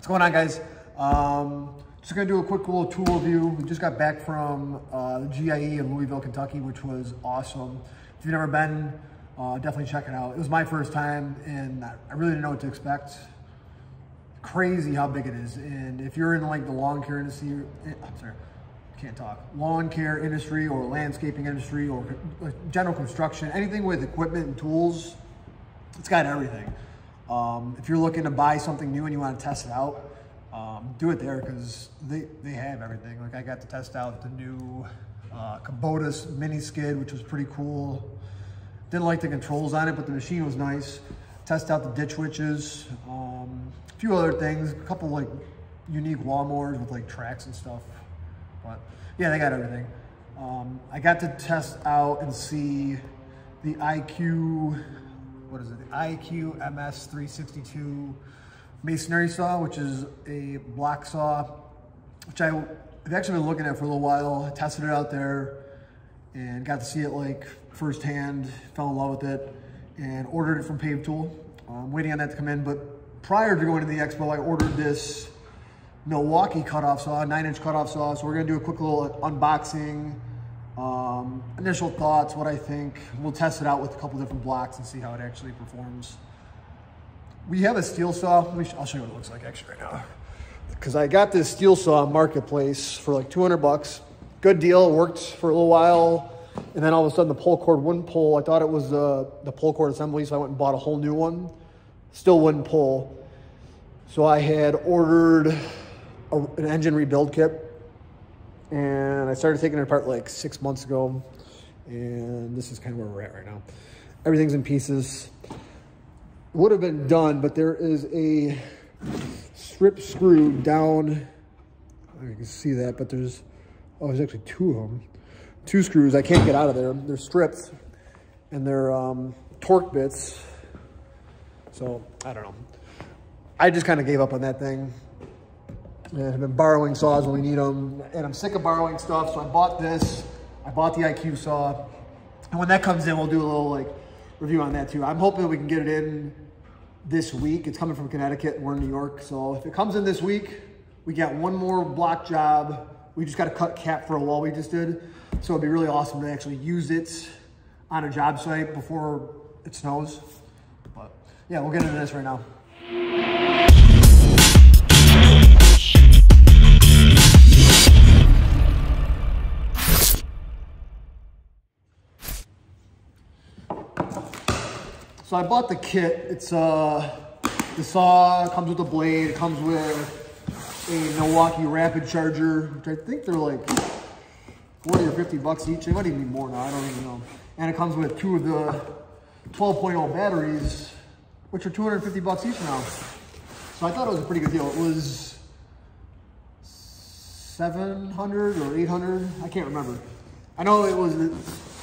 What's going on, guys? Um, just gonna do a quick little tool review. We just got back from uh, the GIE in Louisville, Kentucky, which was awesome. If you've never been, uh, definitely check it out. It was my first time, and I really didn't know what to expect. Crazy how big it is, and if you're in like the lawn care industry, eh, I'm sorry, can't talk. Lawn care industry or landscaping industry or general construction, anything with equipment and tools, it's got everything. Um, if you're looking to buy something new and you want to test it out, um, do it there because they, they have everything. Like I got to test out the new uh, Kubota mini skid, which was pretty cool. Didn't like the controls on it, but the machine was nice. Test out the ditch witches, um, a few other things, a couple like unique lawnmowers with like tracks and stuff. But yeah, they got everything. Um, I got to test out and see the IQ what is it, the IQ MS362 masonry saw, which is a block saw, which I've actually been looking at for a little while. I tested it out there and got to see it like firsthand, fell in love with it, and ordered it from Pave Tool. I'm waiting on that to come in, but prior to going to the expo, I ordered this Milwaukee cutoff saw, nine inch cutoff saw. So we're gonna do a quick little unboxing, um, initial thoughts, what I think. We'll test it out with a couple different blocks and see how it actually performs. We have a Stihl saw. I'll show you what it looks like actually right now. Because I got this Stihl saw marketplace for like 200 bucks. Good deal. It worked for a little while. And then all of a sudden the pull cord wouldn't pull. I thought it was uh, the pull cord assembly, so I went and bought a whole new one. Still wouldn't pull. So I had ordered a, an engine rebuild kit and I started taking it apart like six months ago. And this is kind of where we're at right now. Everything's in pieces. Would have been done, but there is a strip screw down. You can see that, but there's, oh, there's actually two of them. Two screws, I can't get out of there. They're stripped and they're um, Torx bits. So, I don't know. I just kind of gave up on that thing. And I've been borrowing saws when we need them. And I'm sick of borrowing stuff, so I bought this. I bought the IQ saw. And when that comes in, we'll do a little like review on that too. I'm hoping we can get it in this week. It's coming from Connecticut and we're in New York. So if it comes in this week, we got one more block job. We just got to cut cap for a wall we just did. So it'd be really awesome to actually use it on a job site before it snows. But yeah, we'll get into this right now. So I bought the kit. It's uh, the saw comes with a blade. It comes with a Milwaukee Rapid Charger, which I think they're like 40 or 50 bucks each. They might even be more now, I don't even know. And it comes with two of the 12.0 batteries, which are 250 bucks each now. So I thought it was a pretty good deal. It was 700 or 800, I can't remember. I know it was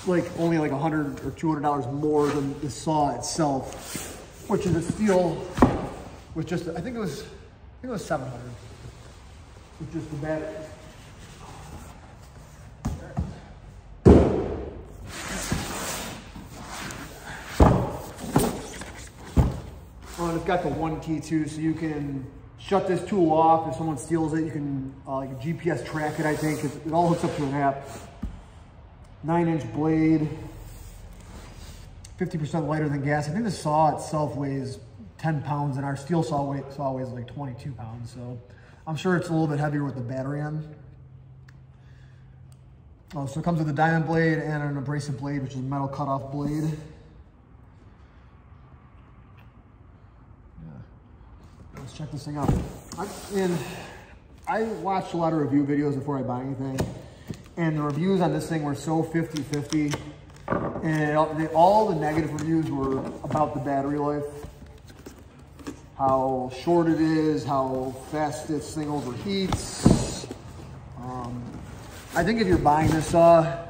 like only like 100 or 200 dollars more than the saw itself, which is a steel with just I think it was I think it was 700 with just the battery. Oh, and it's got the one key too, so you can shut this tool off. If someone steals it, you can uh, like GPS track it, I think. It, it all hooks up to an app nine inch blade, 50% lighter than gas. I think the saw itself weighs 10 pounds and our Stihl saw, weight, saw weighs like 22 pounds. So I'm sure it's a little bit heavier with the battery on. Oh, so it comes with a diamond blade and an abrasive blade, which is a metal cutoff blade. Yeah. Let's check this thing out. I, and I watched a lot of review videos before I buy anything and the reviews on this thing were so 50-50. And they, all the negative reviews were about the battery life. How short it is, how fast this thing overheats. Um, I think if you're buying this saw,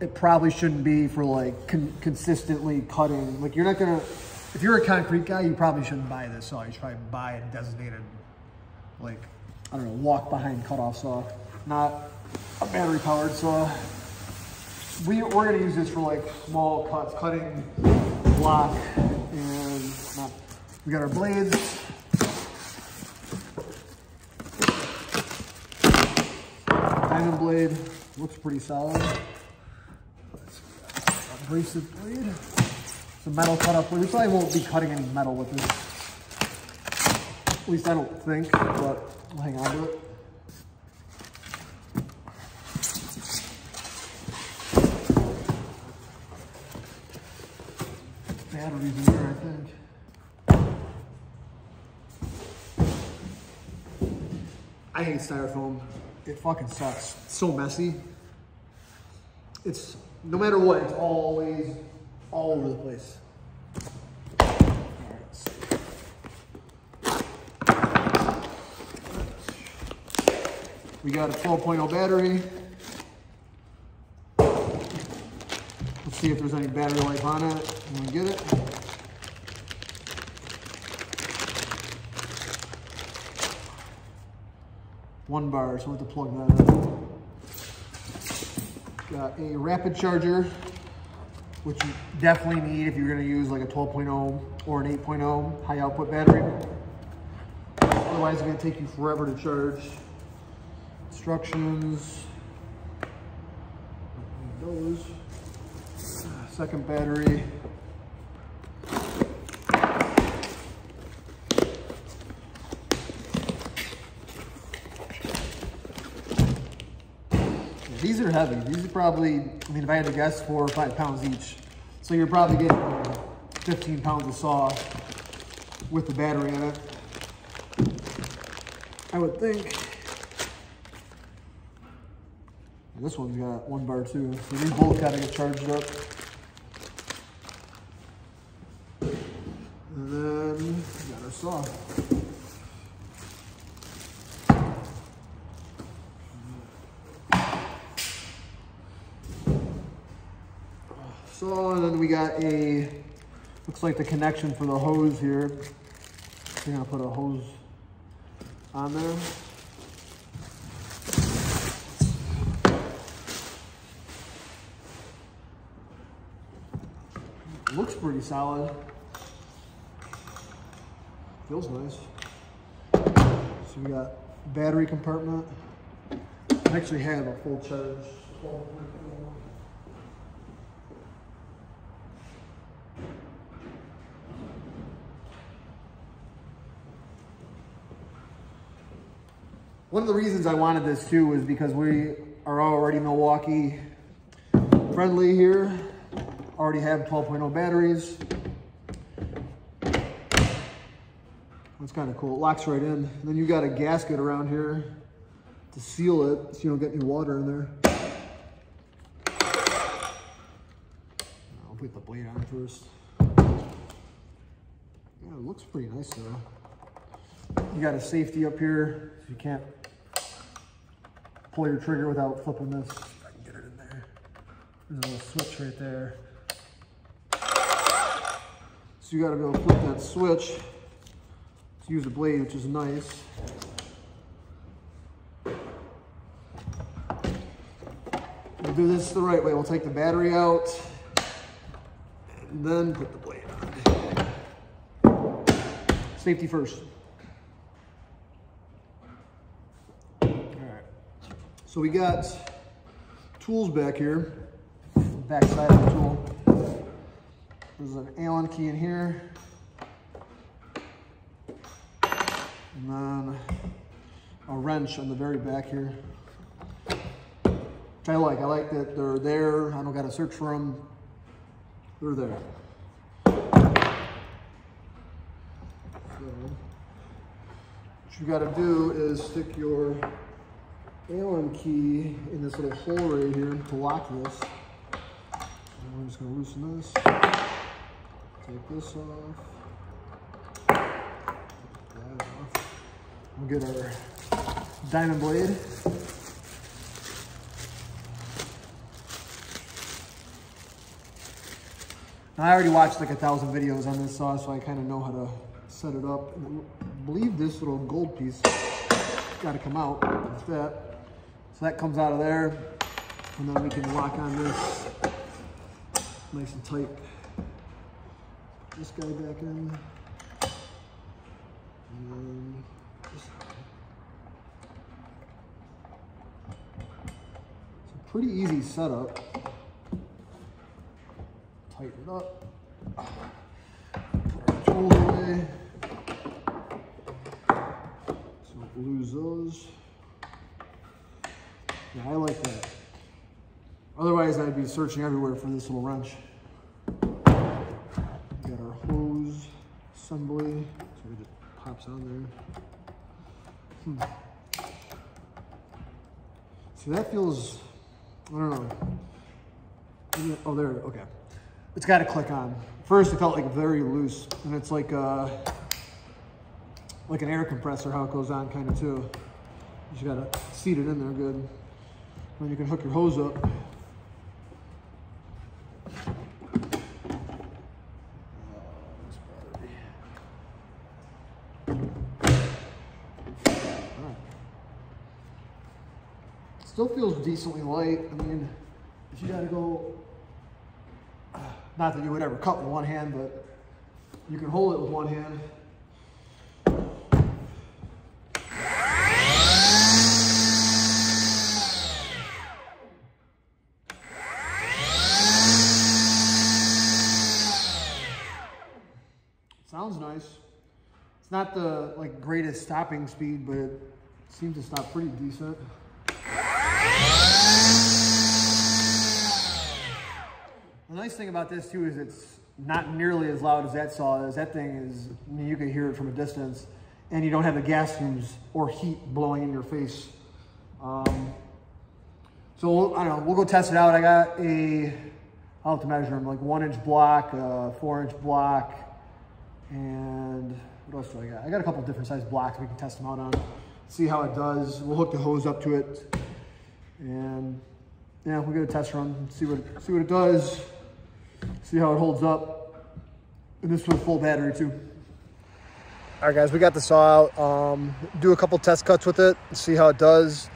it probably shouldn't be for like con consistently cutting. Like you're not gonna, if you're a concrete guy, you probably shouldn't buy this saw. You should probably buy a designated, like, I don't know, walk behind cutoff saw. Not a battery powered saw. Uh, we, we're gonna use this for like small cuts, cutting block and. Uh, we got our blades. Diamond blade, looks pretty solid. Uh, abrasive blade. Some metal cut up. We probably won't be cutting any metal with this. At least I don't think, but we'll hang on to it. Styrofoam. It fucking sucks. It's so messy. It's, no matter what, it's always all over the place. We got a 12.0 battery. Let's see if there's any battery life on it. You wanna get it? One bar, so we have to plug that in. Got a rapid charger, which you definitely need if you're gonna use like a 12.0 or an 8.0 high output battery. Otherwise it's gonna take you forever to charge. Instructions. Those. Second battery. These are heavy. These are probably, I mean, if I had to guess, four or five pounds each. So you're probably getting uh, 15 pounds of saw with the battery in it. I would think. This one's got one bar too. So these both gotta get charged up. And then we got our saw. Saw, and then we got a, looks like the connection for the hose here. We're gonna put a hose on there. Looks pretty solid. Feels nice. So we got battery compartment. I actually have a full charge. One of the reasons I wanted this too was because we are already Milwaukee friendly here. Already have 12.0 batteries. That's kind of cool. It locks right in. And then you got a gasket around here to seal it so you don't get any water in there. I'll put the blade on first. Yeah, it looks pretty nice though. You got a safety up here, so you can't pull your trigger without flipping this. I can get it in there. There's a little switch right there. So you gotta be able to flip that switch to use a blade, which is nice. We'll do this the right way. We'll take the battery out and then put the blade on. Safety first. All right. So we got tools back here, back side of the tool. There's an Allen key in here. And then a wrench on the very back here. Which I like. I like that they're there. I don't got to search for them. They're there. So, what you got to do is stick your Allen key in this little hole right here to lock this. And we're just to loosen this. Take this off. That off. We'll get our diamond blade. Now, I already watched like a thousand videos on this saw, so I kind of know how to set it up. I believe this little gold piece got to come out like that. So that comes out of there, and then we can lock on this nice and tight. Put this guy back in. And then this pretty easy setup. Tighten it up. Put our tools away. So don't lose those. Yeah, I like that. Otherwise, I'd be searching everywhere for this little wrench. We got our hose assembly, so it just pops on there. Hmm. See, that feels, I don't know. Oh, there, okay. It's got to click on. First, it felt like very loose, and it's like uh, like an air compressor, how it goes on kind of too. You just got to seat it in there good. Then you can hook your hose up. Still feels decently light. I mean, if you gotta go, not that you would ever cut with one hand, but you can hold it with one hand. The like greatest stopping speed, but it seems to stop pretty decent. The nice thing about this too is it's not nearly as loud as that saw is. That thing is, I mean, you can hear it from a distance and you don't have the gas fumes or heat blowing in your face. Um, so I don't know, we'll go test it out. I got a, I'll have to measure them, like one inch block, a four inch block, and what else do I got? I got a couple different size blocks we can test them out on, see how it does. We'll hook the hose up to it and yeah, we'll get a test run, see what, see what it does, see how it holds up. And this with full battery too. All right guys, we got the saw out. Um, do a couple test cuts with it, see how it does.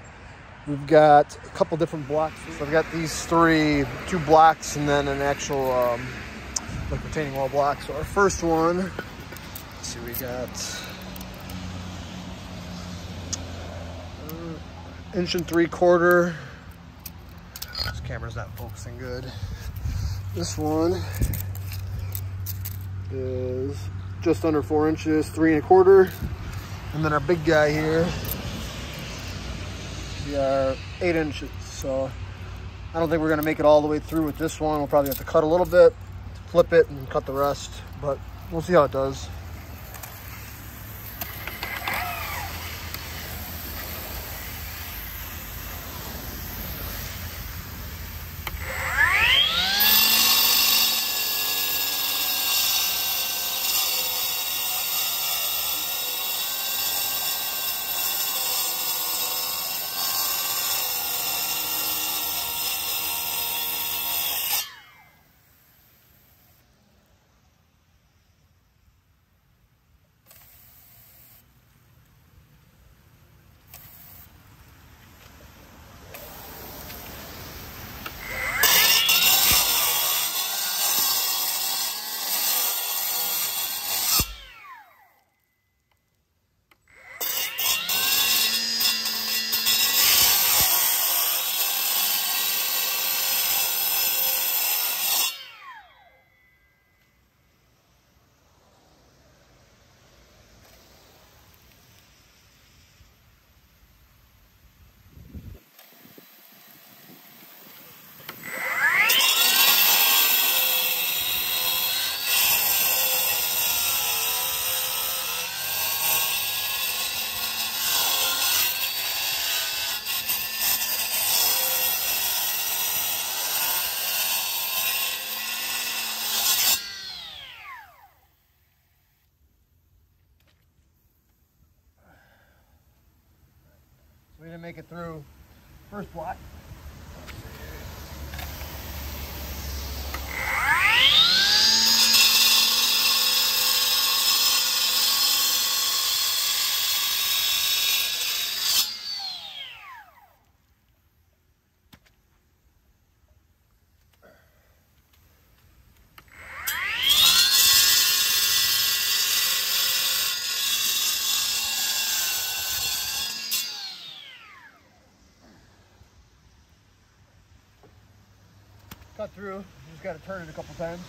We've got a couple different blocks. So I've got these three, two blocks and then an actual um, like retaining wall block. So our first one, see, we got uh, inch and three quarter. This camera's not focusing good. This one is just under four inches, three and a quarter. And then our big guy here, we are eight inches. So I don't think we're gonna make it all the way through with this one. We'll probably have to cut a little bit, flip it and cut the rest, but we'll see how it does. Didn't make it through first block. Through. Just got to turn it a couple times.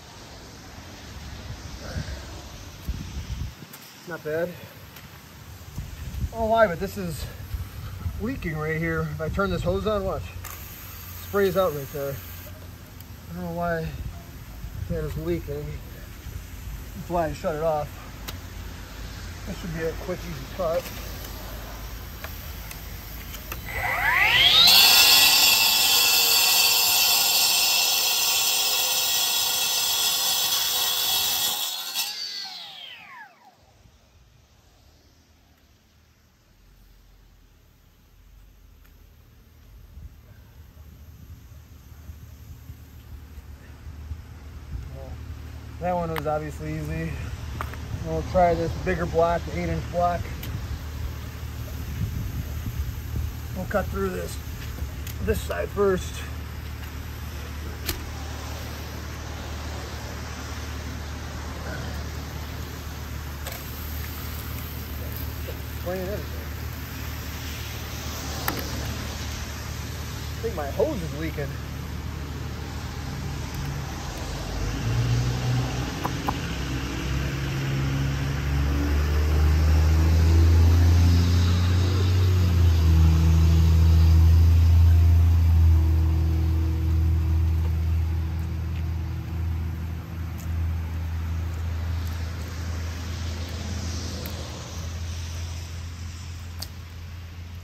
Not bad. Know why, but this is leaking right here. If I turn this hose on, watch. Sprays out right there. I don't know why that is leaking. That's why I shut it off. This should be a quick, easy cut. That one was obviously easy. We'll try this bigger block, the eight inch block. We'll cut through this, this side first. Everything. I think my hose is leaking.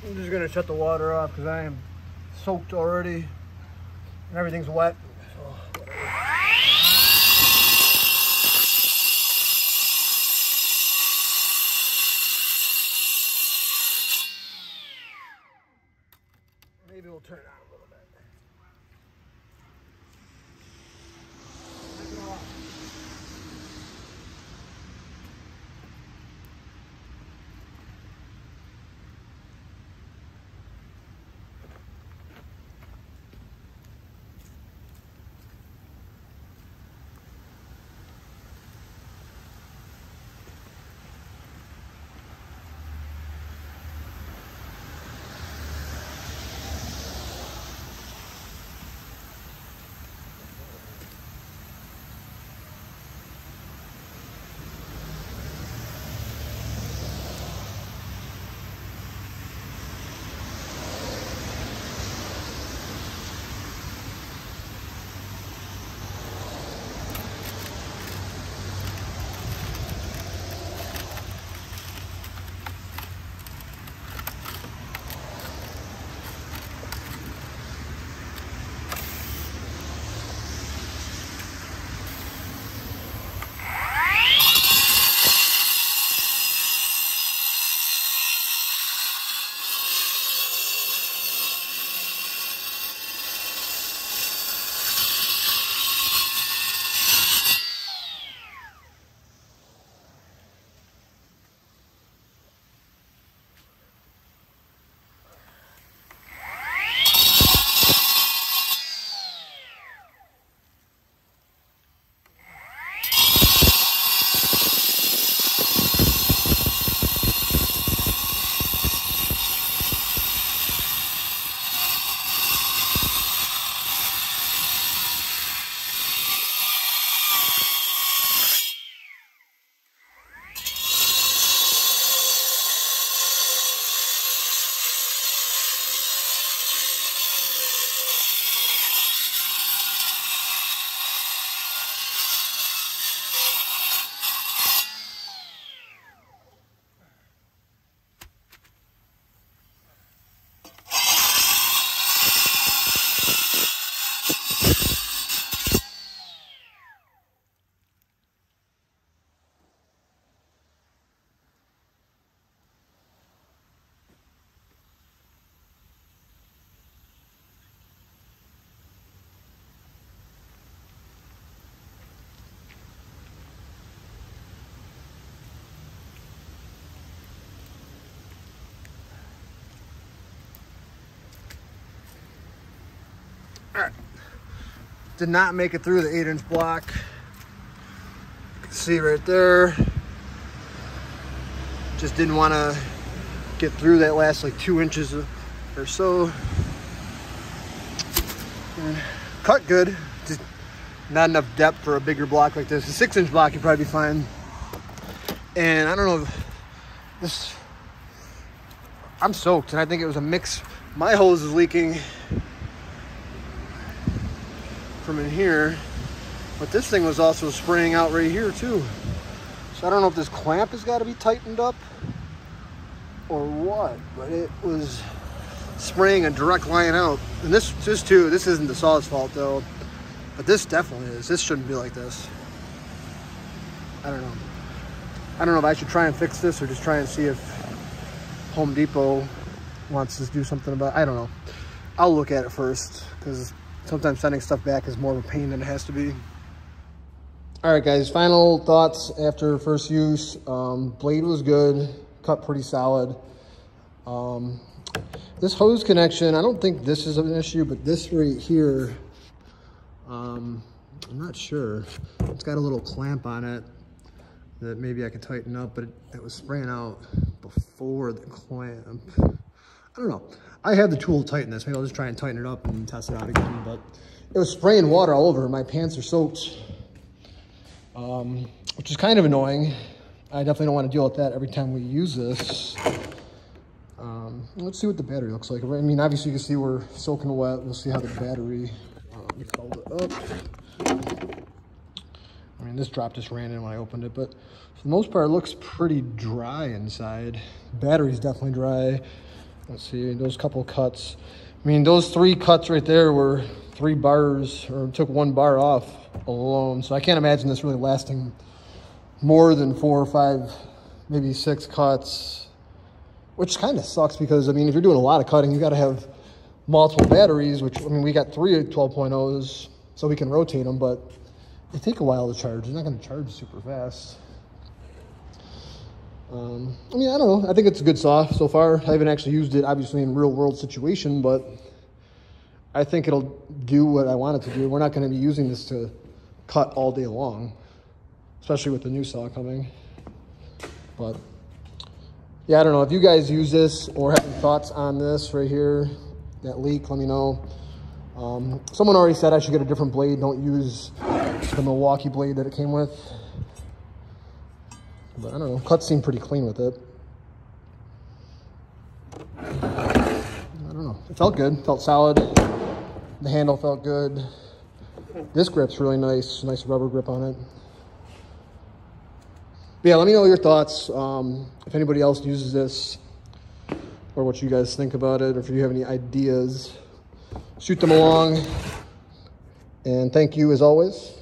I'm just gonna shut the water off because I am soaked already and everything's wet. Did not make it through the eight inch block. You can see right there. Just didn't want to get through that last like two inches or so. And cut good. Just not enough depth for a bigger block like this. A six inch block, you'd probably be fine. And I don't know this, I'm soaked and I think it was a mix. My hose is leaking from in here, but this thing was also spraying out right here too. So I don't know if this clamp has got to be tightened up or what, but it was spraying a direct line out. And this, this too, this isn't the saw's fault though, but this definitely is. This shouldn't be like this. I don't know. I don't know if I should try and fix this or just try and see if Home Depot wants to do something about it. I don't know. I'll look at it first because sometimes sending stuff back is more of a pain than it has to be. All right, guys, final thoughts after first use. Um, blade was good, cut pretty solid. Um, this hose connection, I don't think this is an issue, but this right here, um, I'm not sure. It's got a little clamp on it that maybe I can tighten up, but it, it was spraying out before the clamp. I don't know. I have the tool to tighten this. Maybe I'll just try and tighten it up and test it out again, but it was spraying water all over. My pants are soaked, um, which is kind of annoying. I definitely don't want to deal with that every time we use this. Um, let's see what the battery looks like. I mean, obviously you can see we're soaking wet. We'll see how the battery, uh, it up. I mean, this drop just ran in when I opened it, but for the most part, it looks pretty dry inside. battery's definitely dry. Let's see, those couple cuts. I mean, those three cuts right there were three bars, or took one bar off alone. So I can't imagine this really lasting more than four or five, maybe six cuts which kind of sucks because, I mean, if you're doing a lot of cutting, you got to have multiple batteries, which, I mean, we got three 12.0s, so we can rotate them, but they take a while to charge. They're not going to charge super fast. Um, I mean, I don't know. I think it's a good saw so far. I haven't actually used it, obviously, in real world situation, but I think it'll do what I want it to do. We're not going to be using this to cut all day long, especially with the new saw coming. But yeah, I don't know. If you guys use this or have any thoughts on this right here, that leak, let me know. Um, someone already said I should get a different blade. Don't use the Milwaukee blade that it came with. But I don't know. Cuts seem pretty clean with it. I don't know. It felt good. Felt solid. The handle felt good. This grip's really nice. Nice rubber grip on it But yeah, let me know your thoughts. Um, if anybody else uses this or what you guys think about it, or if you have any ideas, shoot them along. And thank you as always.